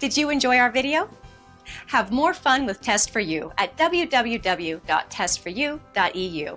Did you enjoy our video? Have more fun with Test4U at www.test4u.eu.